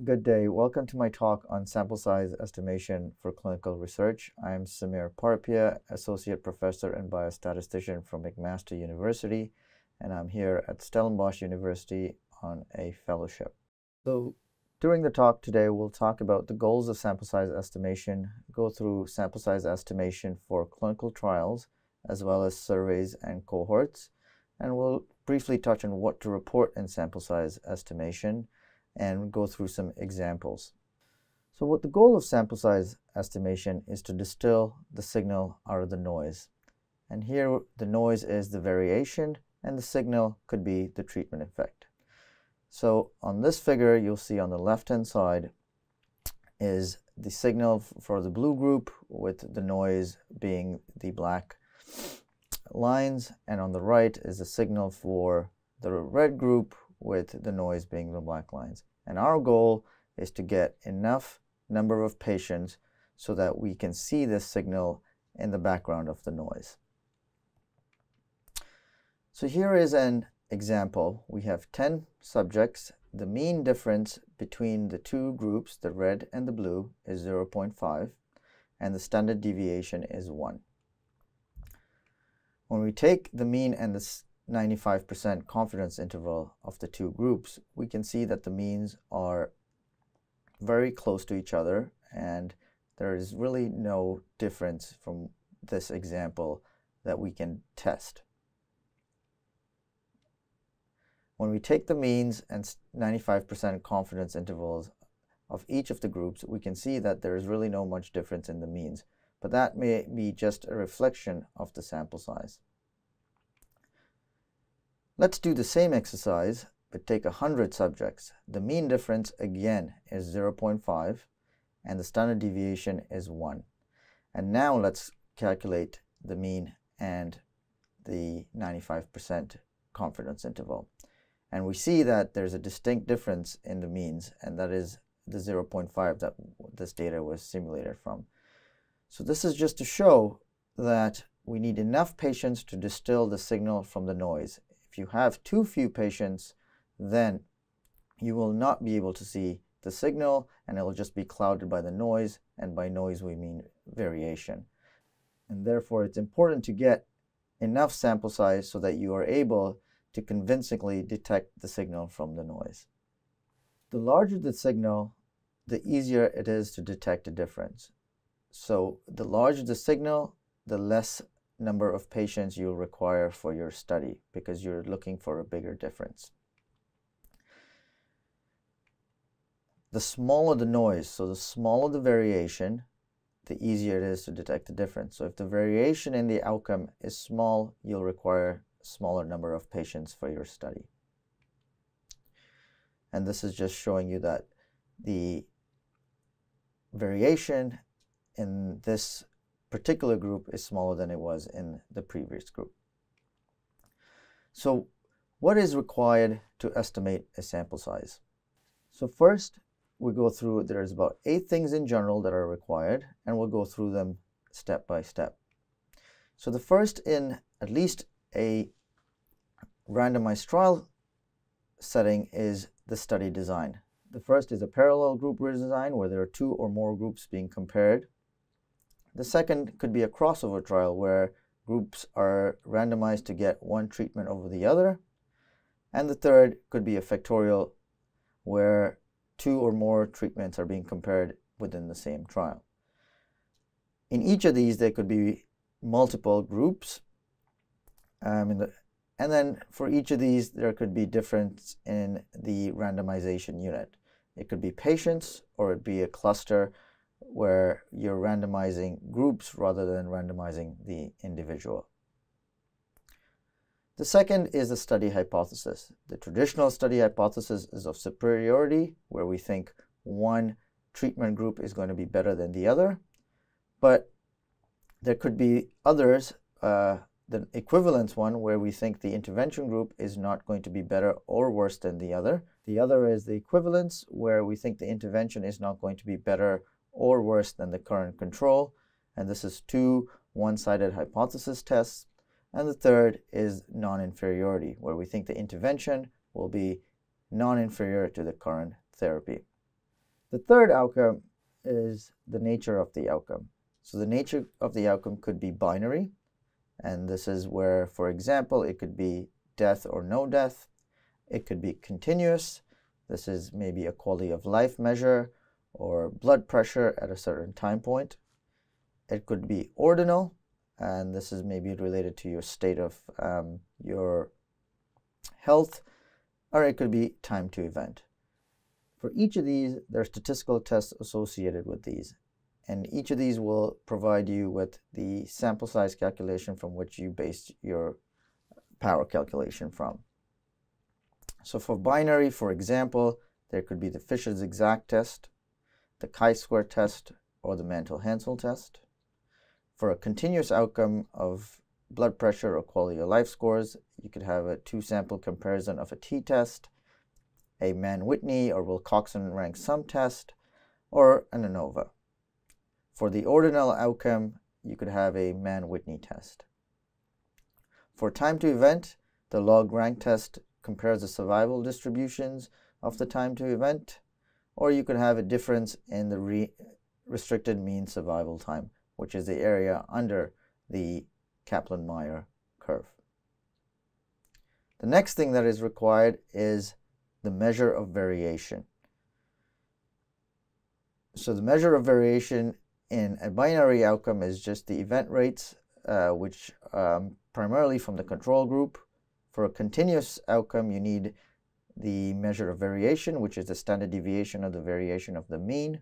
Good day. Welcome to my talk on sample size estimation for clinical research. I'm Samir Parpia, Associate Professor and Biostatistician from McMaster University, and I'm here at Stellenbosch University on a fellowship. So during the talk today, we'll talk about the goals of sample size estimation, go through sample size estimation for clinical trials, as well as surveys and cohorts, and we'll briefly touch on what to report in sample size estimation, and go through some examples. So what the goal of sample size estimation is to distill the signal out of the noise. And here the noise is the variation and the signal could be the treatment effect. So on this figure you'll see on the left hand side is the signal for the blue group with the noise being the black lines and on the right is the signal for the red group with the noise being the black lines. And our goal is to get enough number of patients so that we can see this signal in the background of the noise. So here is an example. We have 10 subjects. The mean difference between the two groups, the red and the blue, is 0.5, and the standard deviation is 1. When we take the mean and the 95% confidence interval of the two groups, we can see that the means are very close to each other and there is really no difference from this example that we can test. When we take the means and 95% confidence intervals of each of the groups, we can see that there is really no much difference in the means, but that may be just a reflection of the sample size. Let's do the same exercise, but take 100 subjects. The mean difference again is 0.5 and the standard deviation is 1. And now let's calculate the mean and the 95% confidence interval. And we see that there's a distinct difference in the means, and that is the 0.5 that this data was simulated from. So this is just to show that we need enough patients to distill the signal from the noise. If you have too few patients, then you will not be able to see the signal and it will just be clouded by the noise. And by noise, we mean variation. And therefore, it's important to get enough sample size so that you are able to convincingly detect the signal from the noise. The larger the signal, the easier it is to detect a difference. So the larger the signal, the less number of patients you'll require for your study because you're looking for a bigger difference. The smaller the noise, so the smaller the variation, the easier it is to detect the difference. So if the variation in the outcome is small, you'll require a smaller number of patients for your study. And this is just showing you that the variation in this particular group is smaller than it was in the previous group. So what is required to estimate a sample size? So first, we go through, there's about eight things in general that are required, and we'll go through them step by step. So the first in at least a randomized trial setting is the study design. The first is a parallel group design where there are two or more groups being compared. The second could be a crossover trial where groups are randomized to get one treatment over the other. And the third could be a factorial where two or more treatments are being compared within the same trial. In each of these, there could be multiple groups. Um, the, and then for each of these, there could be difference in the randomization unit. It could be patients or it be a cluster where you're randomizing groups rather than randomizing the individual. The second is the study hypothesis. The traditional study hypothesis is of superiority, where we think one treatment group is going to be better than the other. But there could be others, uh, the equivalence one, where we think the intervention group is not going to be better or worse than the other. The other is the equivalence, where we think the intervention is not going to be better or worse than the current control. And this is two one-sided hypothesis tests. And the third is non-inferiority, where we think the intervention will be non-inferior to the current therapy. The third outcome is the nature of the outcome. So the nature of the outcome could be binary, and this is where, for example, it could be death or no death. It could be continuous. This is maybe a quality of life measure or blood pressure at a certain time point. It could be ordinal, and this is maybe related to your state of um, your health, or it could be time to event. For each of these, there are statistical tests associated with these, and each of these will provide you with the sample size calculation from which you based your power calculation from. So for binary, for example, there could be the Fisher's exact test, the chi-square test, or the Mantel-Haenszel test. For a continuous outcome of blood pressure or quality of life scores, you could have a two-sample comparison of a t-test, a Mann-Whitney or Wilcoxon rank sum test, or an ANOVA. For the ordinal outcome, you could have a Mann-Whitney test. For time to event, the log rank test compares the survival distributions of the time to event, or you could have a difference in the re restricted mean survival time, which is the area under the Kaplan-Meier curve. The next thing that is required is the measure of variation. So the measure of variation in a binary outcome is just the event rates, uh, which um, primarily from the control group. For a continuous outcome, you need the measure of variation, which is the standard deviation of the variation of the mean.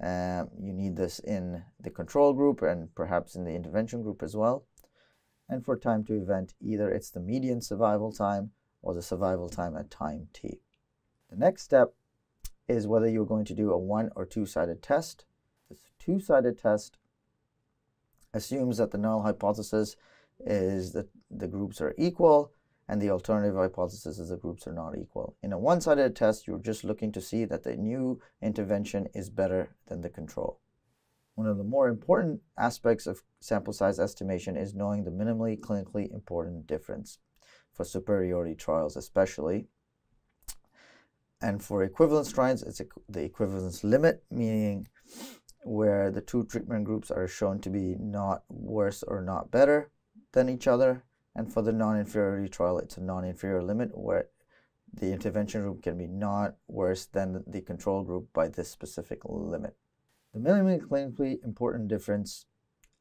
Um, you need this in the control group and perhaps in the intervention group as well. And for time to event, either it's the median survival time or the survival time at time t. The next step is whether you're going to do a one or two-sided test. This two-sided test assumes that the null hypothesis is that the groups are equal and the alternative hypothesis is the groups are not equal. In a one-sided test, you're just looking to see that the new intervention is better than the control. One of the more important aspects of sample size estimation is knowing the minimally clinically important difference for superiority trials especially. And for equivalence trials, it's the equivalence limit, meaning where the two treatment groups are shown to be not worse or not better than each other. And for the non-inferiority trial, it's a non-inferior limit where the intervention group can be not worse than the control group by this specific limit. The minimally clinically important difference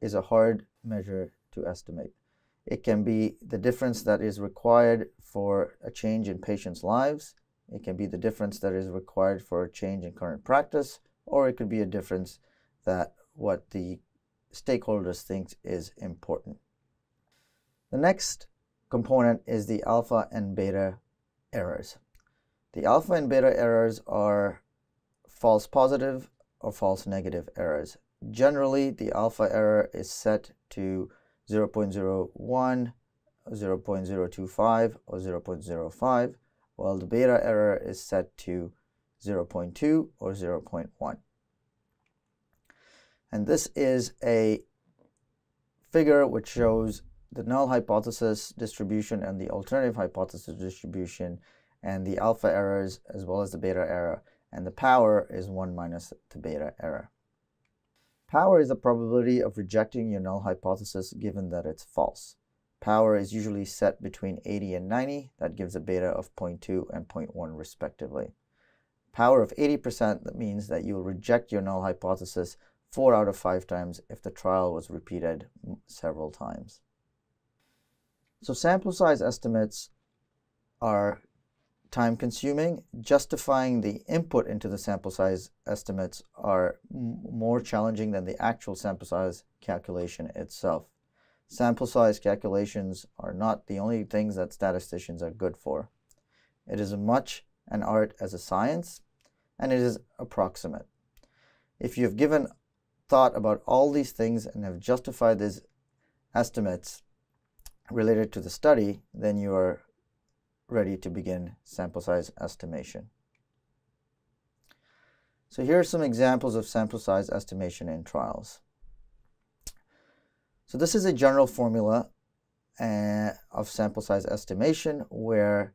is a hard measure to estimate. It can be the difference that is required for a change in patients' lives. It can be the difference that is required for a change in current practice, or it could be a difference that what the stakeholders think is important. The next component is the alpha and beta errors. The alpha and beta errors are false positive or false negative errors. Generally, the alpha error is set to 0 0.01, 0 0.025, or 0 0.05, while the beta error is set to 0 0.2 or 0 0.1. And this is a figure which shows the null hypothesis distribution and the alternative hypothesis distribution and the alpha errors as well as the beta error and the power is 1 minus the beta error. Power is the probability of rejecting your null hypothesis given that it's false. Power is usually set between 80 and 90. That gives a beta of 0.2 and 0.1 respectively. Power of 80% that means that you'll reject your null hypothesis 4 out of 5 times if the trial was repeated several times. So sample size estimates are time consuming. Justifying the input into the sample size estimates are more challenging than the actual sample size calculation itself. Sample size calculations are not the only things that statisticians are good for. It is much an art as a science, and it is approximate. If you have given thought about all these things and have justified these estimates, related to the study, then you are ready to begin sample size estimation. So here are some examples of sample size estimation in trials. So this is a general formula uh, of sample size estimation where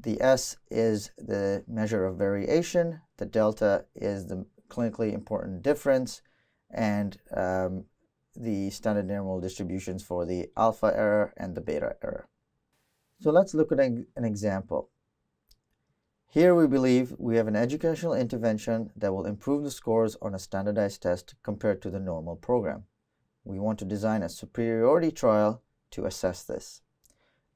the S is the measure of variation, the delta is the clinically important difference, and um, the standard normal distributions for the alpha error and the beta error. So let's look at an, example. Here we believe we have an educational intervention that will improve the scores on a standardized test compared to the normal program. We want to design a superiority trial to assess this.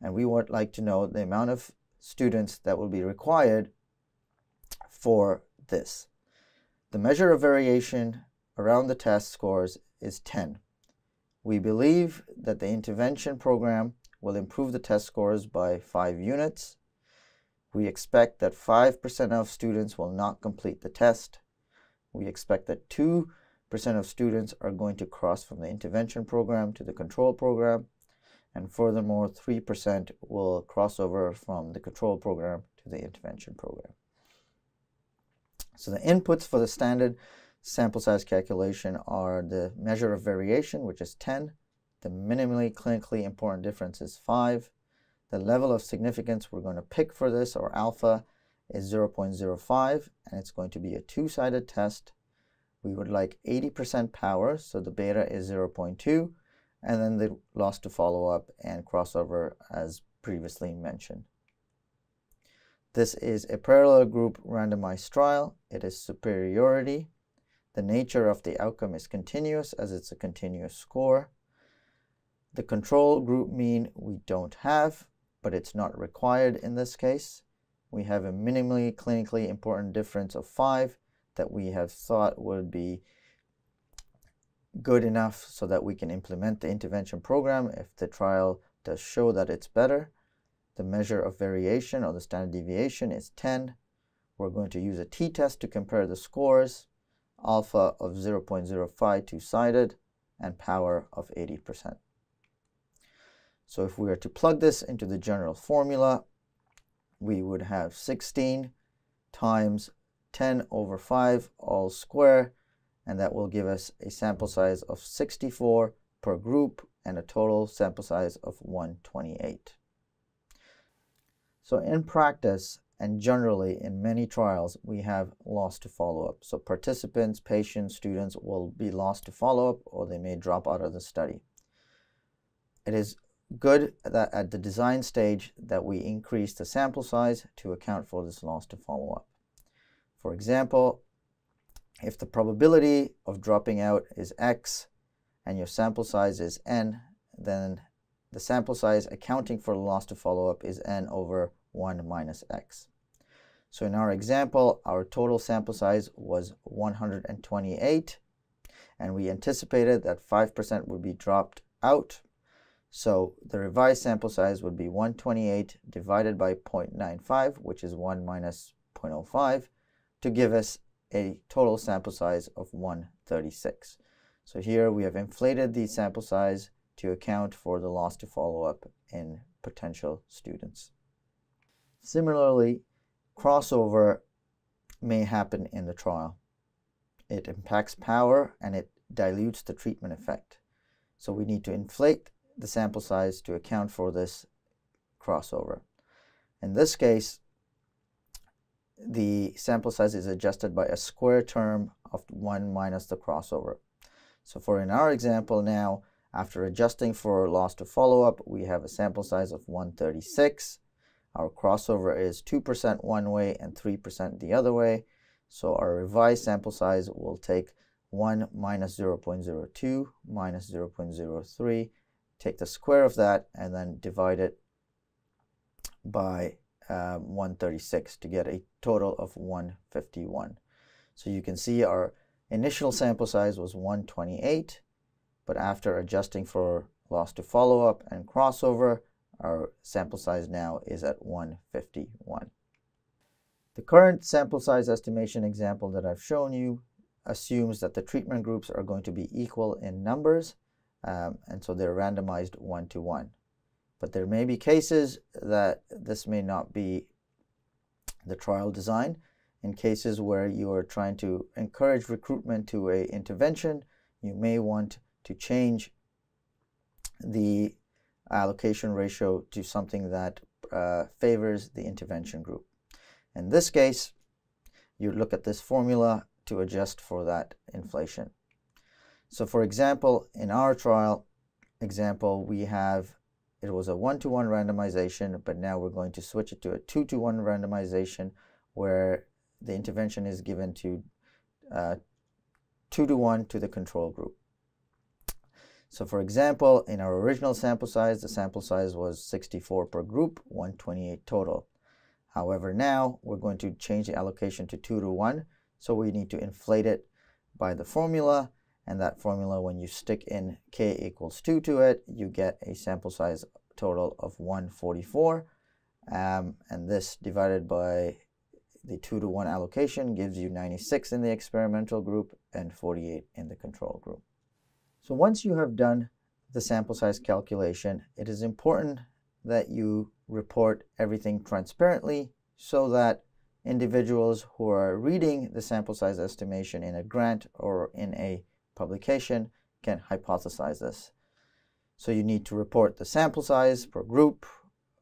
And we would like to know the amount of students that will be required for this. The measure of variation around the test scores is 10. We believe that the intervention program will improve the test scores by 5 units. We expect that 5% of students will not complete the test. We expect that 2% of students are going to cross from the intervention program to the control program. And furthermore, 3% will cross over from the control program to the intervention program. So the inputs for the standard sample size calculation are the measure of variation, which is 10. The minimally clinically important difference is 5. The level of significance we're going to pick for this, or alpha, is 0.05, and it's going to be a two-sided test. We would like 80% power, so the beta is 0.2, and then the loss to follow-up and crossover as previously mentioned. This is a parallel group randomized trial. It is superiority. The nature of the outcome is continuous as it's a continuous score. The control group mean we don't have, but it's not required in this case. We have a minimally clinically important difference of 5 that we have thought would be good enough so that we can implement the intervention program if the trial does show that it's better. The measure of variation or the standard deviation is 10. We're going to use a t-test to compare the scores, alpha of 0.05 two-sided, and power of 80%. So if we were to plug this into the general formula, we would have 16 times 10 over 5 all square, and that will give us a sample size of 64 per group and a total sample size of 128. So in practice and generally in many trials, we have loss to follow-up. So participants, patients, students will be lost to follow-up or they may drop out of the study. It is good that at the design stage that we increase the sample size to account for this loss to follow-up. For example, if the probability of dropping out is x and your sample size is n, then the sample size accounting for loss to follow-up is n over 1 minus x. So in our example, our total sample size was 128, and we anticipated that 5% would be dropped out so the revised sample size would be 128 divided by 0.95, which is 1 minus 0.05, to give us a total sample size of 136. So here we have inflated the sample size to account for the loss to follow-up in potential students. Similarly, crossover may happen in the trial. It impacts power and it dilutes the treatment effect. So we need to inflate the sample size to account for this crossover. In this case, the sample size is adjusted by a square term of 1 minus the crossover. So for in our example now, after adjusting for loss to follow-up, we have a sample size of 136. Our crossover is 2% one way and 3% the other way. So our revised sample size will take 1 minus 0.02 minus 0.03 take the square of that and then divide it by uh, 136 to get a total of 151. So you can see our initial sample size was 128, but after adjusting for loss to follow-up and crossover, our sample size now is at 151. The current sample size estimation example that I've shown you assumes that the treatment groups are going to be equal in numbers um, and so they're randomized one to one. But there may be cases that this may not be the trial design. In cases where you are trying to encourage recruitment to a intervention, you may want to change the allocation ratio to something that uh, favors the intervention group. In this case, you look at this formula to adjust for that inflation. So for example, in our trial example, we have, it was a one-to-one -one randomization, but now we're going to switch it to a two-to-one randomization where the intervention is given to uh, two to one to the control group. So for example, in our original sample size, the sample size was 64 per group, 128 total. However, now we're going to change the allocation to 2 to 1, so we need to inflate it by the formula, and that formula, when you stick in k equals 2 to it, you get a sample size total of 144, um, and this divided by the 2 to 1 allocation gives you 96 in the experimental group and 48 in the control group. So once you have done the sample size calculation, it is important that you report everything transparently so that individuals who are reading the sample size estimation in a grant or in a publication can hypothesize this. So you need to report the sample size per group,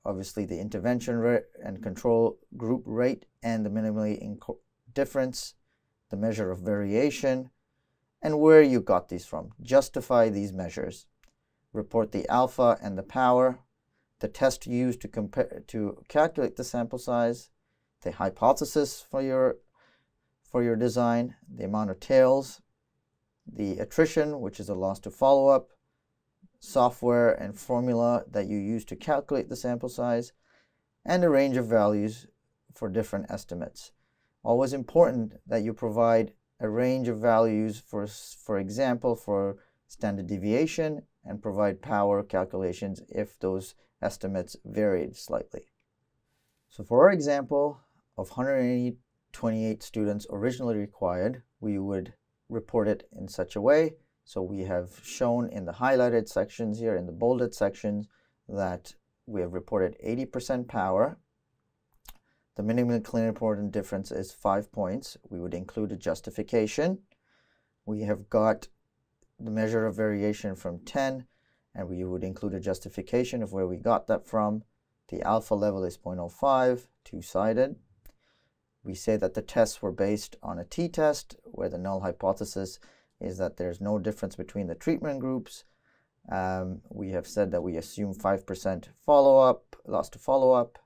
obviously the intervention rate and control group rate and the minimally difference, the measure of variation, and where you got these from. Justify these measures. Report the alpha and the power, the test used to compare to calculate the sample size, the hypothesis for your for your design, the amount of tails, the attrition, which is a loss to follow-up, software and formula that you use to calculate the sample size, and a range of values for different estimates. Always important that you provide a range of values for, for example, for standard deviation and provide power calculations if those estimates varied slightly. So for our example of 128 students originally required, we would report it in such a way so we have shown in the highlighted sections here, in the bolded sections, that we have reported 80% power. The minimally clinically important difference is 5 points. We would include a justification. We have got the measure of variation from 10, and we would include a justification of where we got that from. The alpha level is 0.05, two-sided. We say that the tests were based on a t-test, where the null hypothesis is that there's no difference between the treatment groups. Um, we have said that we assume 5% follow-up, loss to follow-up,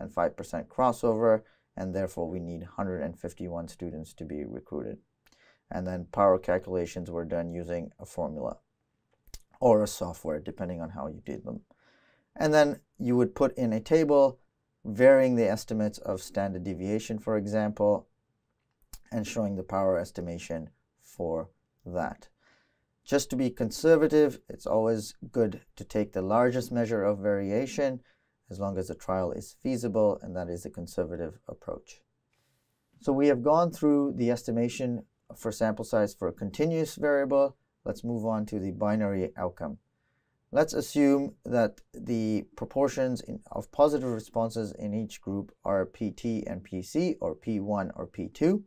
and 5% crossover, and therefore we need 151 students to be recruited. And then power calculations were done using a formula or a software, depending on how you did them. And then you would put in a table varying the estimates of standard deviation, for example, and showing the power estimation for that. Just to be conservative, it's always good to take the largest measure of variation as long as the trial is feasible, and that is a conservative approach. So we have gone through the estimation for sample size for a continuous variable. Let's move on to the binary outcome. Let's assume that the proportions in, of positive responses in each group are PT and PC, or P1 or P2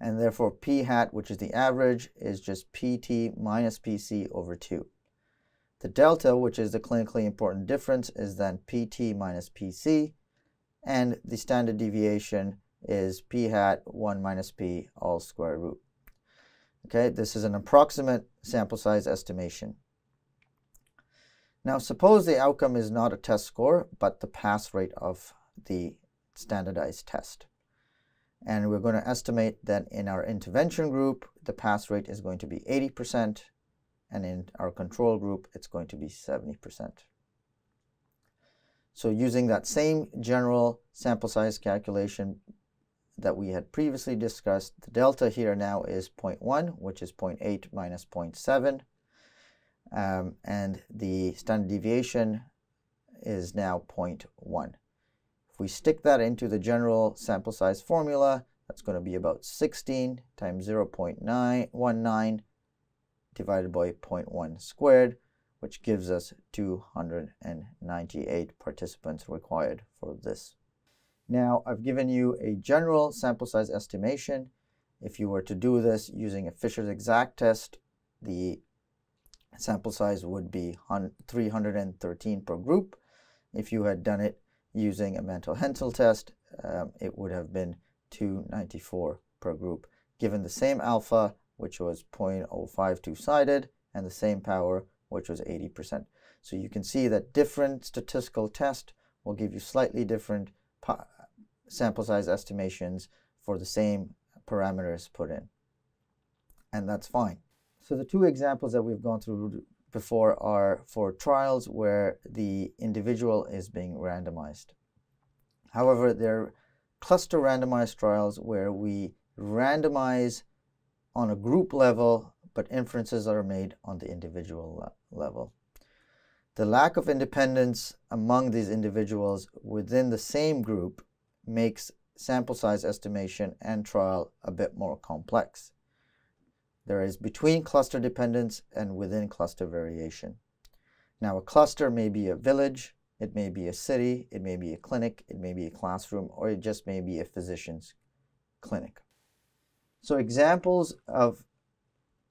and therefore p hat, which is the average, is just pt minus pc over 2. The delta, which is the clinically important difference, is then pt minus pc, and the standard deviation is p hat 1 minus p all square root. Okay, this is an approximate sample size estimation. Now suppose the outcome is not a test score, but the pass rate of the standardized test. And we're going to estimate that in our intervention group, the pass rate is going to be 80%, and in our control group, it's going to be 70%. So using that same general sample size calculation that we had previously discussed, the delta here now is 0.1, which is 0.8 minus 0.7. Um, and the standard deviation is now 0.1. If we stick that into the general sample size formula, that's going to be about 16 times 0.919 divided by 0.1 squared, which gives us 298 participants required for this. Now, I've given you a general sample size estimation. If you were to do this using a Fisher's exact test, the sample size would be 313 per group, If you had done it using a Mantel-Haenszel test, um, it would have been 294 per group, given the same alpha, which was 0.05 two-sided, and the same power, which was 80%. So you can see that different statistical tests will give you slightly different sample size estimations for the same parameters put in. And that's fine. So the two examples that we've gone through before are for trials where the individual is being randomized. However, there are cluster randomized trials where we randomize on a group level, but inferences are made on the individual level. The lack of independence among these individuals within the same group makes sample size estimation and trial a bit more complex. There is between cluster dependence and within cluster variation. Now a cluster may be a village, it may be a city, it may be a clinic, it may be a classroom, or it just may be a physician's clinic. So examples of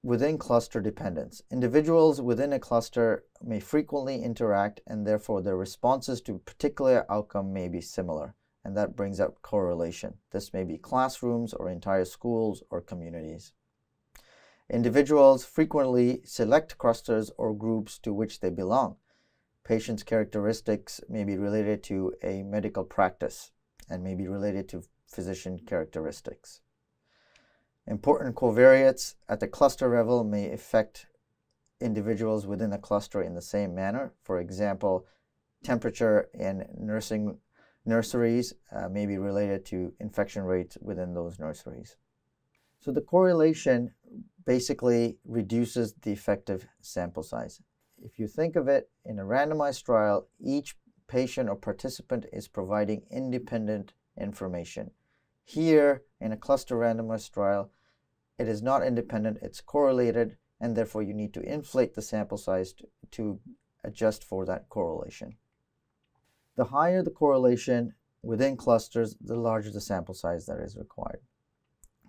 within cluster dependence. Individuals within a cluster may frequently interact and therefore their responses to a particular outcome may be similar and that brings up correlation. This may be classrooms or entire schools or communities. Individuals frequently select clusters or groups to which they belong. Patients' characteristics may be related to a medical practice and may be related to physician characteristics. Important covariates at the cluster level may affect individuals within a cluster in the same manner. For example, temperature in nursing nurseries uh, may be related to infection rates within those nurseries. So the correlation basically reduces the effective sample size. If you think of it in a randomized trial, each patient or participant is providing independent information. Here, in a cluster randomized trial, it is not independent, it's correlated, and therefore you need to inflate the sample size to, to adjust for that correlation. The higher the correlation within clusters, the larger the sample size that is required.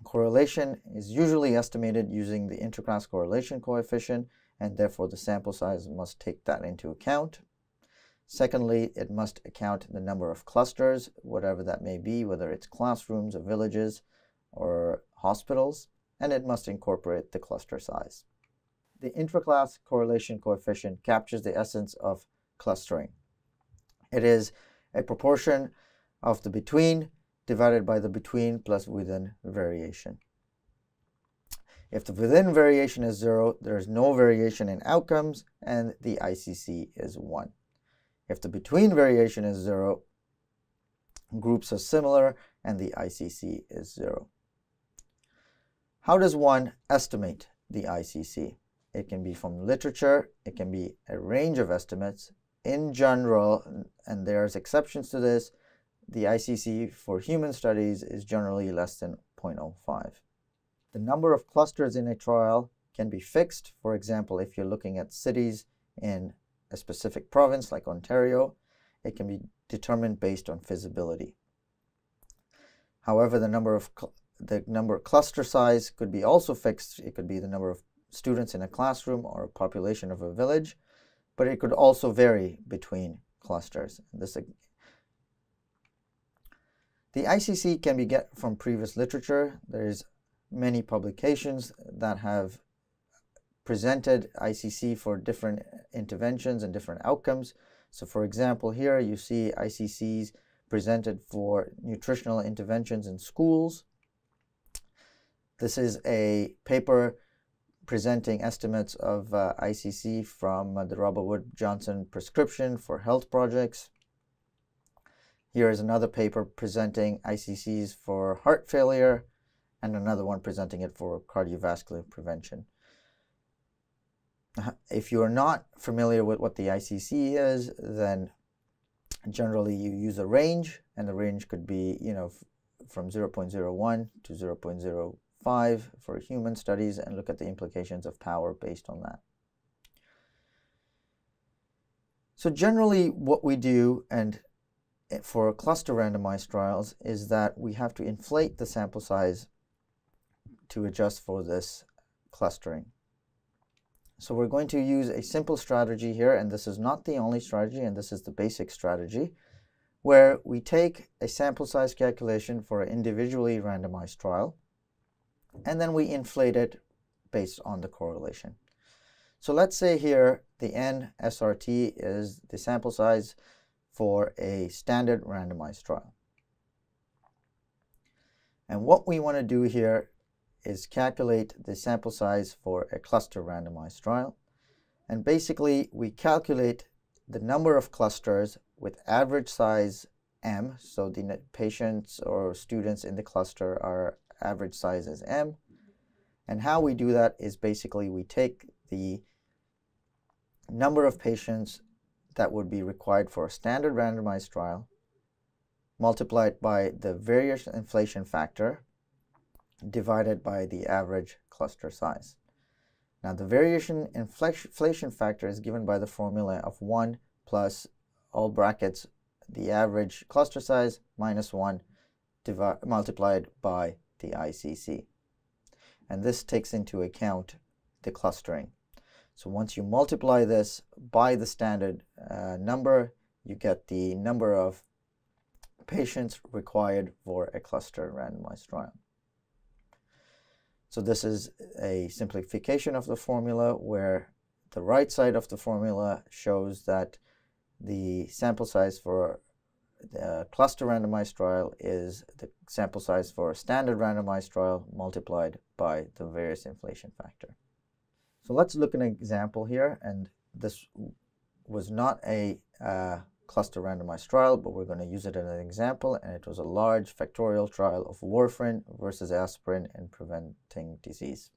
Correlation is usually estimated using the interclass correlation coefficient, and therefore the sample size must take that into account. Secondly, it must account the number of clusters, whatever that may be, whether it's classrooms or villages or hospitals, and it must incorporate the cluster size. The intraclass correlation coefficient captures the essence of clustering. It is a proportion of the between divided by the between plus within variation. If the within variation is 0, there is no variation in outcomes, and the ICC is 1. If the between variation is 0, groups are similar, and the ICC is 0. How does one estimate the ICC? It can be from literature, it can be a range of estimates, in general, and there's exceptions to this, the ICC for human studies is generally less than 0.05. The number of clusters in a trial can be fixed. For example, if you're looking at cities in a specific province like Ontario, it can be determined based on feasibility. However, the number of the number cluster size could be also fixed. It could be the number of students in a classroom or population of a village but it could also vary between clusters. This, the ICC can be get from previous literature. There's many publications that have presented ICC for different interventions and different outcomes. So for example, here you see ICCs presented for nutritional interventions in schools. This is a paper presenting estimates of uh, ICC from uh, the Robert Wood Johnson prescription for health projects. Here is another paper presenting ICCs for heart failure and another one presenting it for cardiovascular prevention. If you are not familiar with what the ICC is, then generally you use a range and the range could be, you know, from 0.01 to 0.0 5 for human studies and look at the implications of power based on that. So generally what we do and for cluster randomized trials is that we have to inflate the sample size to adjust for this clustering. So we're going to use a simple strategy here, and this is not the only strategy, and this is the basic strategy, where we take a sample size calculation for an individually randomized trial, and then we inflate it based on the correlation. So let's say here the n SRT is the sample size for a standard randomized trial. And what we want to do here is calculate the sample size for a cluster randomized trial. And basically, we calculate the number of clusters with average size m, so the patients or students in the cluster are average size is m. And how we do that is basically we take the number of patients that would be required for a standard randomized trial multiplied by the various inflation factor divided by the average cluster size. Now the variation inflation factor is given by the formula of 1 plus all brackets the average cluster size minus 1 multiplied by the ICC. And this takes into account the clustering. So once you multiply this by the standard uh, number, you get the number of patients required for a cluster randomized trial. So this is a simplification of the formula where the right side of the formula shows that the sample size for the cluster randomized trial is the sample size for a standard randomized trial multiplied by the various inflation factor. So let's look at an example here, and this was not a uh, cluster randomized trial, but we're going to use it as an example, and it was a large factorial trial of warfarin versus aspirin in preventing disease.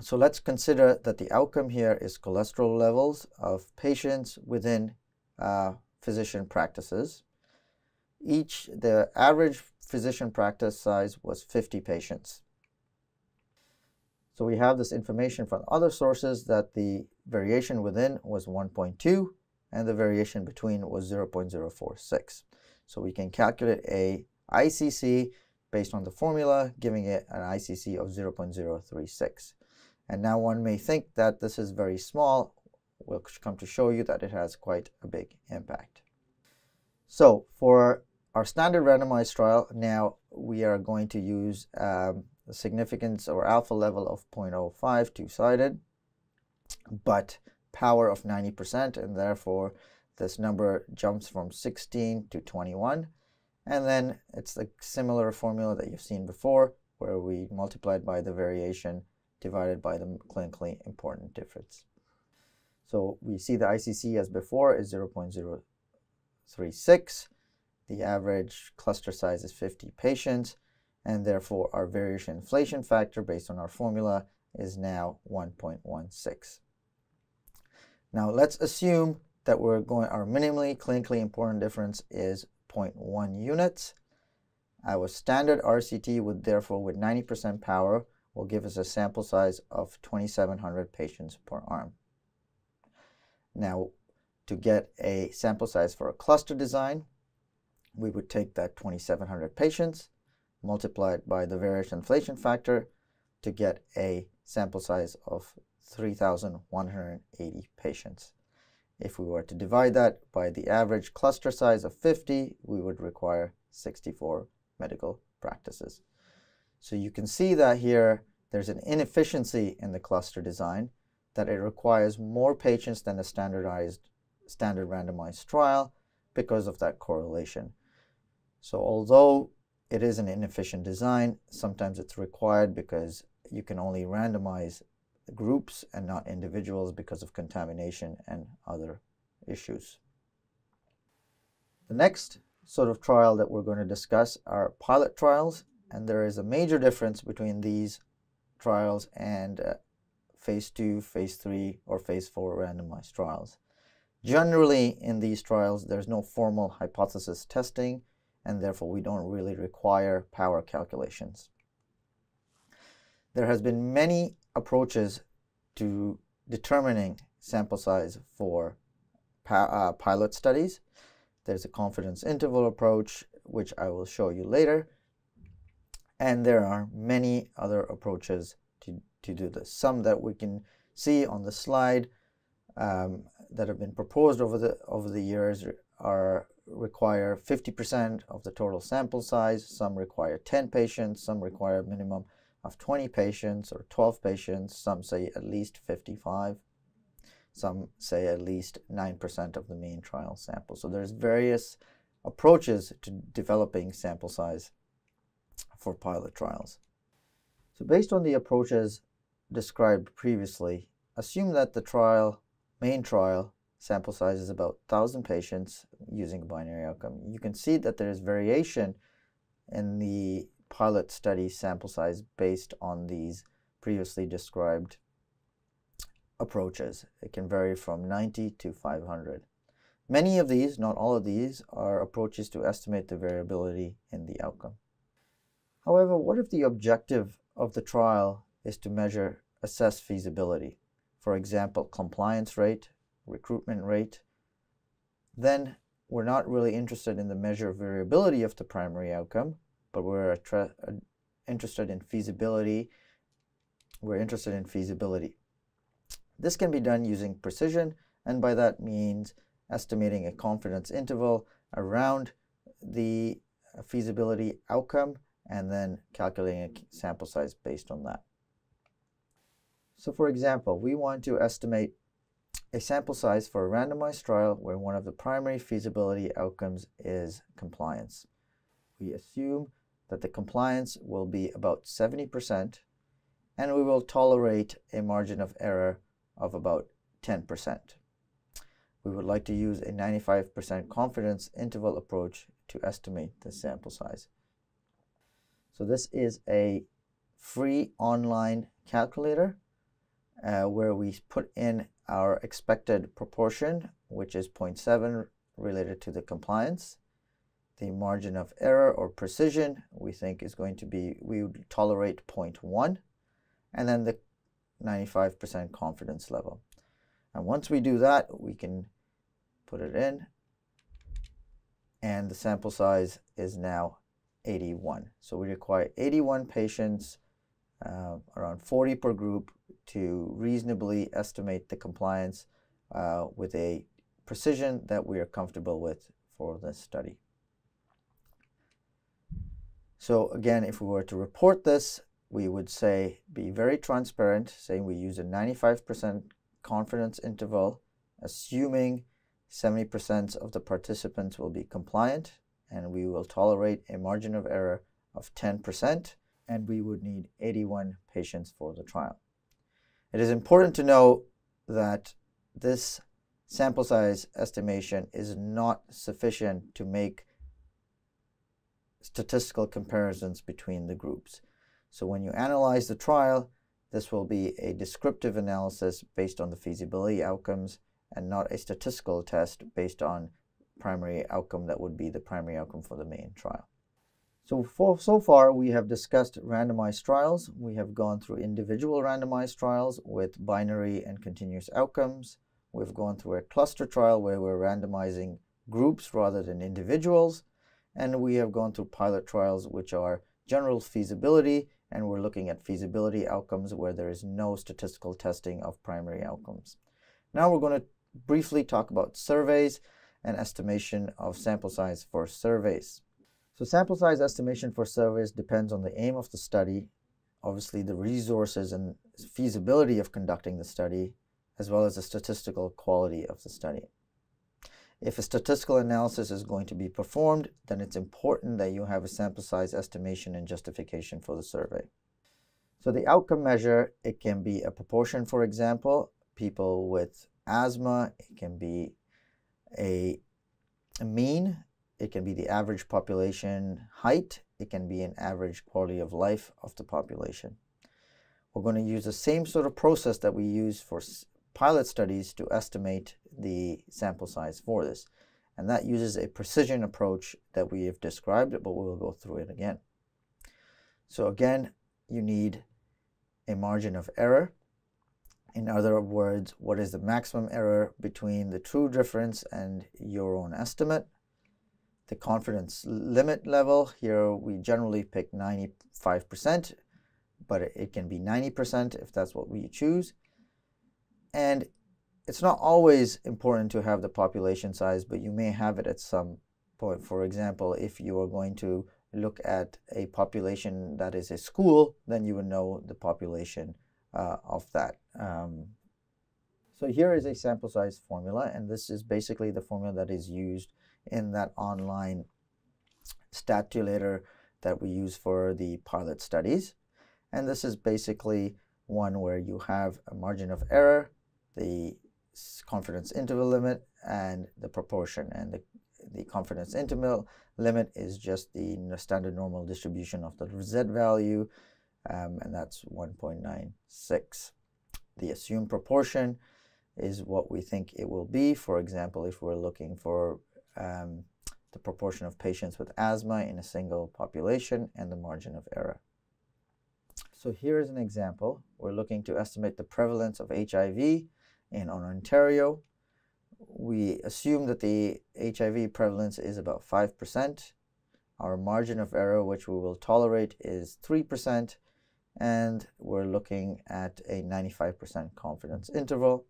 So let's consider that the outcome here is cholesterol levels of patients within uh, physician practices. Each, the average physician practice size was 50 patients. So we have this information from other sources that the variation within was 1.2 and the variation between was 0.046. So we can calculate a ICC based on the formula, giving it an ICC of 0.036. And now one may think that this is very small. We'll come to show you that it has quite a big impact. So for our standard randomized trial, now we are going to use um, the significance or alpha level of 0.05 two-sided, but power of 90% and therefore this number jumps from 16 to 21 and then it's a similar formula that you've seen before where we multiplied by the variation divided by the clinically important difference. So we see the ICC as before is 0.036. The average cluster size is 50 patients and therefore our variation inflation factor based on our formula is now 1.16. Now let's assume that we're going, our minimally clinically important difference is 0.1 units. Our standard RCT would therefore with 90% power will give us a sample size of 2,700 patients per arm. Now to get a sample size for a cluster design, we would take that 2,700 patients, multiply it by the variation inflation factor to get a sample size of 3,180 patients. If we were to divide that by the average cluster size of 50, we would require 64 medical practices. So you can see that here there's an inefficiency in the cluster design, that it requires more patients than a standardized standard randomized trial because of that correlation. So although it is an inefficient design, sometimes it's required because you can only randomize groups and not individuals because of contamination and other issues. The next sort of trial that we're going to discuss are pilot trials, and there is a major difference between these trials and uh, phase 2, phase 3, or phase 4 randomized trials. Generally, in these trials, there's no formal hypothesis testing, and therefore we don't really require power calculations. There has been many approaches to determining sample size for uh, pilot studies. There's a confidence interval approach, which I will show you later. And there are many other approaches to to do this. Some that we can see on the slide um, that have been proposed over the over the years are require 50% of the total sample size. Some require 10 patients. Some require a minimum of 20 patients or 12 patients. Some say at least 55. Some say at least 9% of the mean trial sample. So there's various approaches to developing sample size for pilot trials. So based on the approaches described previously, assume that the trial, main trial, sample size is about 1,000 patients using a binary outcome. You can see that there is variation in the pilot study sample size based on these previously described approaches. It can vary from 90 to 500. Many of these, not all of these, are approaches to estimate the variability in the outcome. However, what if the objective of the trial is to measure, assess feasibility? For example, compliance rate, recruitment rate, then we're not really interested in the measure of variability of the primary outcome, but we're uh, interested in feasibility. We're interested in feasibility. This can be done using precision, and by that means estimating a confidence interval around the feasibility outcome and then calculating a sample size based on that. So for example, we want to estimate a sample size for a randomized trial where one of the primary feasibility outcomes is compliance. We assume that the compliance will be about 70% and we will tolerate a margin of error of about 10%. We would like to use a 95% confidence interval approach to estimate the sample size. So this is a free online calculator uh, where we put in our expected proportion, which is 0.7 related to the compliance. The margin of error or precision we think is going to be, we would tolerate 0.1, and then the 95% confidence level. And once we do that, we can put it in, and the sample size is now 81. So we require 81 patients, uh, around 40 per group, to reasonably estimate the compliance uh, with a precision that we are comfortable with for this study. So again, if we were to report this, we would say be very transparent, saying we use a 95% confidence interval, assuming 70% of the participants will be compliant, and we will tolerate a margin of error of 10%, and we would need 81 patients for the trial. It is important to know that this sample size estimation is not sufficient to make statistical comparisons between the groups. So when you analyze the trial, this will be a descriptive analysis based on the feasibility outcomes and not a statistical test based on primary outcome that would be the primary outcome for the main trial. So, for, so far, we have discussed randomized trials. We have gone through individual randomized trials with binary and continuous outcomes. We've gone through a cluster trial where we're randomizing groups rather than individuals. And we have gone through pilot trials, which are general feasibility, and we're looking at feasibility outcomes where there is no statistical testing of primary outcomes. Now we're going to briefly talk about surveys and estimation of sample size for surveys. So sample size estimation for surveys depends on the aim of the study, obviously the resources and feasibility of conducting the study, as well as the statistical quality of the study. If a statistical analysis is going to be performed, then it's important that you have a sample size estimation and justification for the survey. So the outcome measure, it can be a proportion, for example, people with asthma, it can be a, a mean it can be the average population height. It can be an average quality of life of the population. We're going to use the same sort of process that we use for pilot studies to estimate the sample size for this. And that uses a precision approach that we have described, but we will go through it again. So again, you need a margin of error. In other words, what is the maximum error between the true difference and your own estimate? The confidence limit level. Here we generally pick 95%. but it can be 90% if that's what we choose. And it's not always important to have the population size, but you may have it at some point. For example, if you are going to look at a population that is a school, then you would know the population uh, of that. Um, so here is a sample size formula, and this is basically the formula that is used in that online statulator that we use for the pilot studies. And this is basically one where you have a margin of error, the confidence interval limit, and the proportion. And the, the confidence interval limit is just the standard normal distribution of the z value, um, and that's 1.96. The assumed proportion is what we think it will be. For example, if we're looking for um, the proportion of patients with asthma in a single population and the margin of error. So here is an example. We're looking to estimate the prevalence of HIV in Ontario. We assume that the HIV prevalence is about 5%. Our margin of error, which we will tolerate, is 3%. And we're looking at a 95% confidence interval.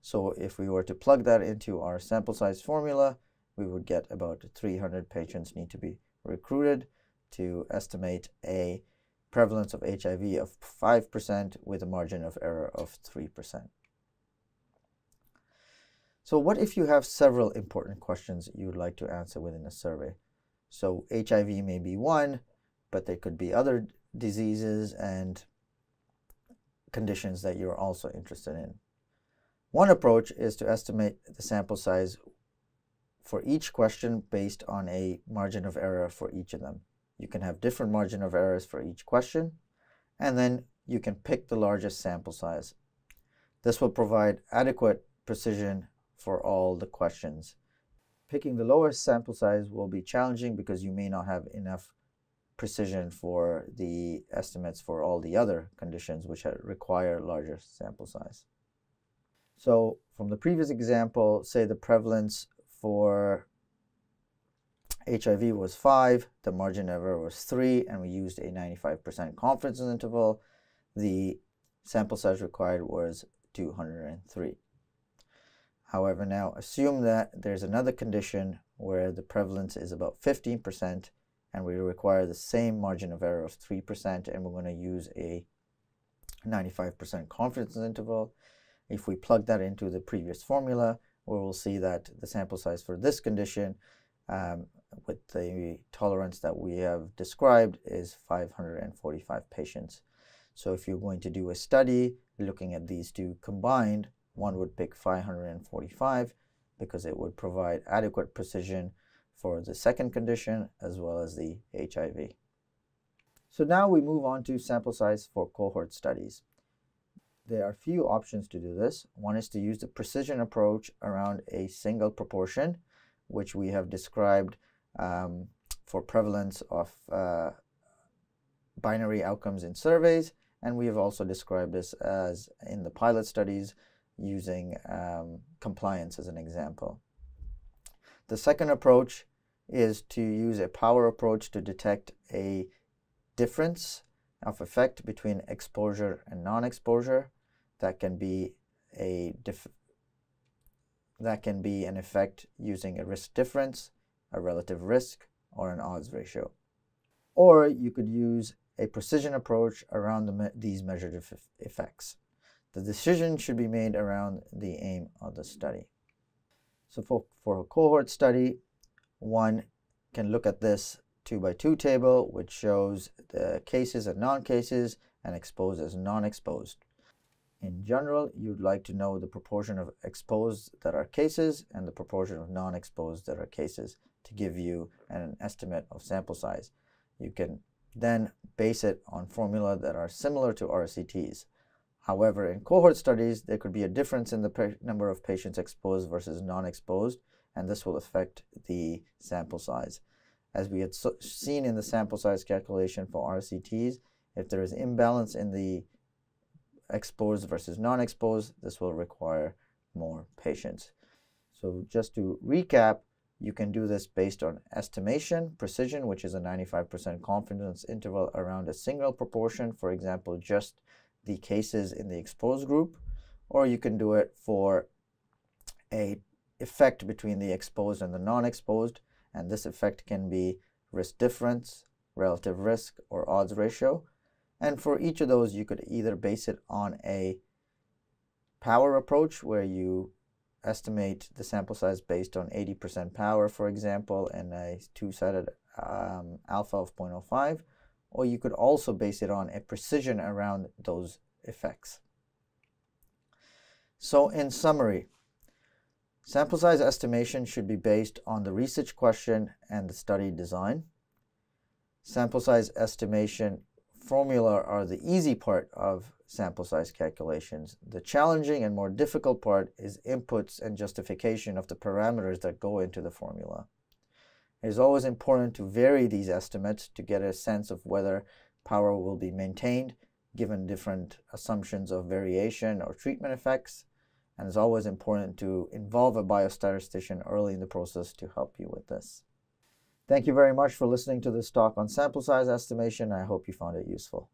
So if we were to plug that into our sample size formula, we would get about 300 patients need to be recruited to estimate a prevalence of HIV of 5% with a margin of error of 3%. So what if you have several important questions you would like to answer within a survey? So HIV may be one, but there could be other diseases and conditions that you're also interested in. One approach is to estimate the sample size for each question based on a margin of error for each of them. You can have different margin of errors for each question, and then you can pick the largest sample size. This will provide adequate precision for all the questions. Picking the lowest sample size will be challenging because you may not have enough precision for the estimates for all the other conditions which require larger sample size. So from the previous example, say the prevalence for HIV was 5, the margin of error was 3, and we used a 95% confidence interval. The sample size required was 203. However, now assume that there's another condition where the prevalence is about 15% and we require the same margin of error of 3% and we're going to use a 95% confidence interval. If we plug that into the previous formula, we will see that the sample size for this condition um, with the tolerance that we have described is 545 patients. So if you're going to do a study looking at these two combined, one would pick 545 because it would provide adequate precision for the second condition as well as the HIV. So now we move on to sample size for cohort studies. There are a few options to do this. One is to use the precision approach around a single proportion, which we have described um, for prevalence of uh, binary outcomes in surveys. And we have also described this as in the pilot studies using um, compliance as an example. The second approach is to use a power approach to detect a difference of effect between exposure and non-exposure. That can be a that can be an effect using a risk difference, a relative risk, or an odds ratio. Or you could use a precision approach around the me these measured effects. The decision should be made around the aim of the study. So for, for a cohort study, one can look at this two by two table, which shows the cases and non-cases and exposed as non-exposed. In general, you'd like to know the proportion of exposed that are cases and the proportion of non-exposed that are cases to give you an estimate of sample size. You can then base it on formula that are similar to RCTs. However, in cohort studies, there could be a difference in the number of patients exposed versus non-exposed, and this will affect the sample size. As we had so seen in the sample size calculation for RCTs, if there is imbalance in the exposed versus non-exposed, this will require more patients. So just to recap, You can do this based on estimation, precision, which is a 95% confidence interval around a single proportion, for example, just the cases in the exposed group, or you can do it for a effect between the exposed and the non-exposed, and this effect can be risk difference, relative risk, or odds ratio. And for each of those, you could either base it on a power approach where you estimate the sample size based on 80% power, for example, and a two-sided um, alpha of 0.05, or you could also base it on a precision around those effects. So in summary, sample size estimation should be based on the research question and the study design. Sample size estimation formula are the easy part of sample size calculations. The challenging and more difficult part is inputs and justification of the parameters that go into the formula. It is always important to vary these estimates to get a sense of whether power will be maintained given different assumptions of variation or treatment effects. And it's always important to involve a biostatistician early in the process to help you with this. Thank you very much for listening to this talk on sample size estimation. I hope you found it useful.